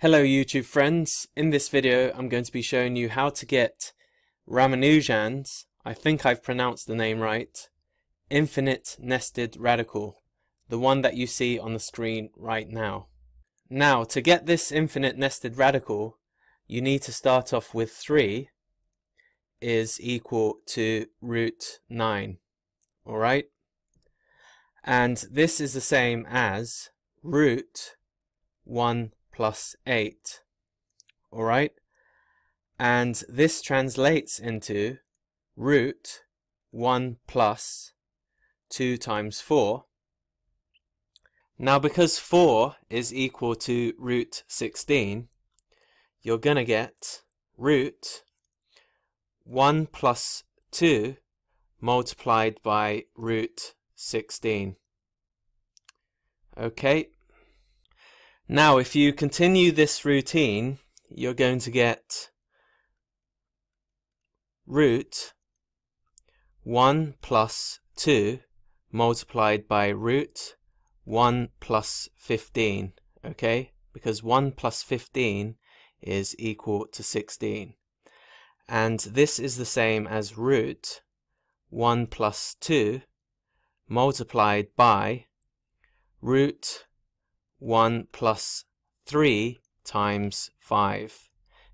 Hello YouTube friends, in this video I'm going to be showing you how to get Ramanujan's, I think I've pronounced the name right, infinite nested radical, the one that you see on the screen right now. Now to get this infinite nested radical you need to start off with 3 is equal to root 9, alright? And this is the same as root 1 plus 8. Alright? And this translates into root 1 plus 2 times 4. Now because 4 is equal to root 16, you're going to get root 1 plus 2 multiplied by root 16. Okay, now, if you continue this routine, you're going to get root 1 plus 2 multiplied by root 1 plus 15, okay? Because 1 plus 15 is equal to 16. And this is the same as root 1 plus 2 multiplied by root 1 plus 3 times 5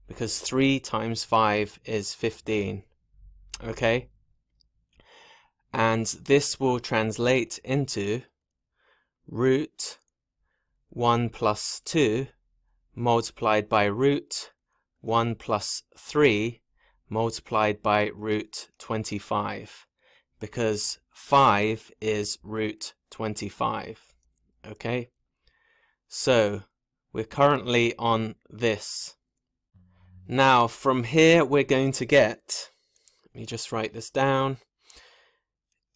because 3 times 5 is 15 okay? And this will translate into root 1 plus 2 multiplied by root 1 plus 3 multiplied by root 25 because 5 is root 25 okay so we're currently on this. Now from here we're going to get, let me just write this down,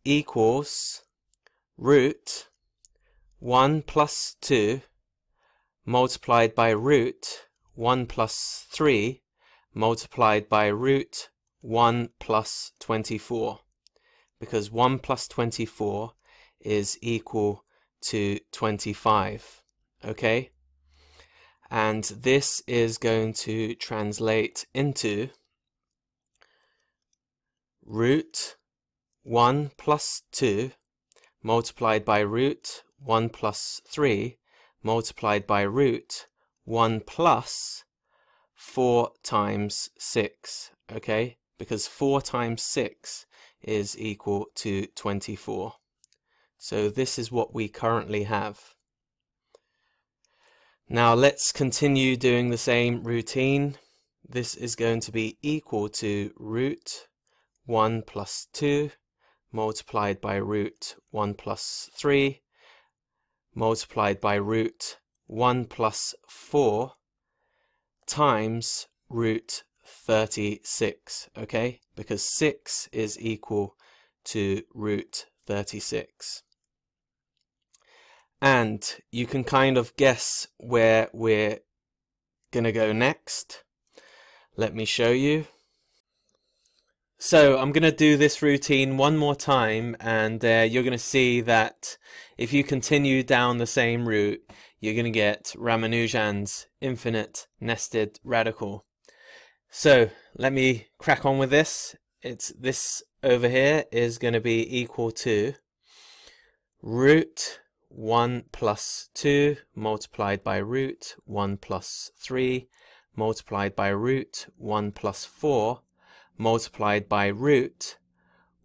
equals root 1 plus 2 multiplied by root 1 plus 3 multiplied by root 1 plus 24 because 1 plus 24 is equal to 25 okay? And this is going to translate into root 1 plus 2 multiplied by root 1 plus 3 multiplied by root 1 plus 4 times 6, okay? Because 4 times 6 is equal to 24. So this is what we currently have. Now let's continue doing the same routine. This is going to be equal to root 1 plus 2 multiplied by root 1 plus 3 multiplied by root 1 plus 4 times root 36, okay? Because 6 is equal to root 36 and you can kind of guess where we're gonna go next. Let me show you. So I'm gonna do this routine one more time and uh, you're gonna see that if you continue down the same route you're gonna get Ramanujan's infinite nested radical. So let me crack on with this. It's this over here is going to be equal to root 1 plus 2 multiplied by root 1 plus 3 multiplied by root 1 plus 4 multiplied by root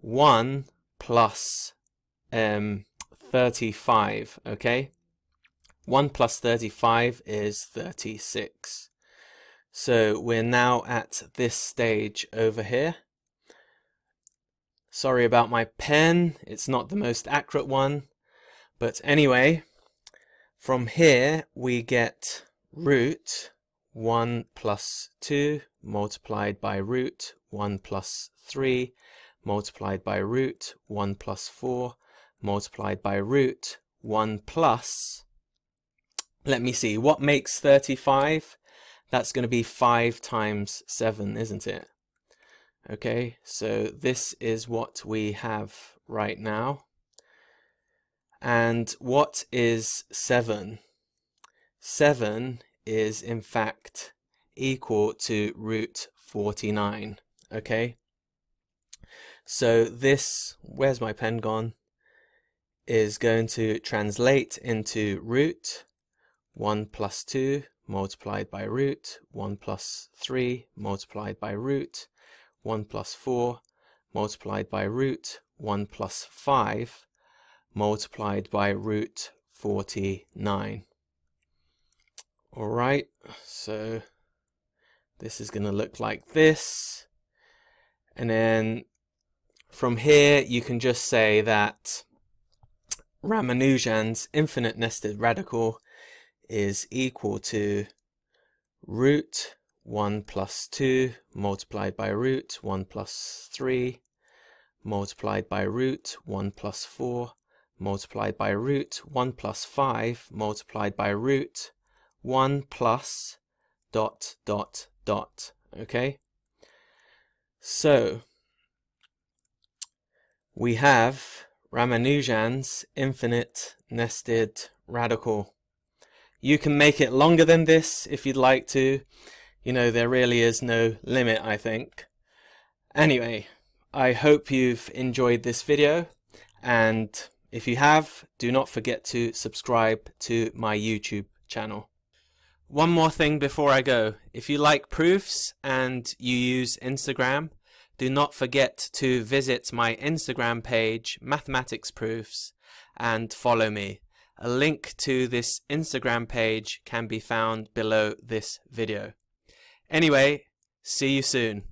1 plus um, 35, okay? 1 plus 35 is 36. So we're now at this stage over here. Sorry about my pen, it's not the most accurate one. But anyway, from here we get root 1 plus 2 multiplied by root 1 plus 3 multiplied by root 1 plus 4 multiplied by root 1 plus, let me see, what makes 35? That's going to be 5 times 7, isn't it? Okay, so this is what we have right now. And what is 7? 7 is in fact equal to root 49 okay so this where's my pen gone is going to translate into root 1 plus 2 multiplied by root 1 plus 3 multiplied by root 1 plus 4 multiplied by root 1 plus 5 multiplied by root 49 alright so this is going to look like this. And then from here you can just say that Ramanujan's infinite nested radical is equal to root 1 plus 2 multiplied by root 1 plus 3 multiplied by root 1 plus 4 multiplied by root 1 plus 5 multiplied by root 1 plus dot dot dot okay so we have Ramanujan's infinite nested radical. You can make it longer than this if you'd like to. You know, there really is no limit, I think. Anyway, I hope you've enjoyed this video, and if you have, do not forget to subscribe to my YouTube channel. One more thing before I go. If you like proofs and you use Instagram, do not forget to visit my Instagram page, Mathematics Proofs, and follow me. A link to this Instagram page can be found below this video. Anyway, see you soon.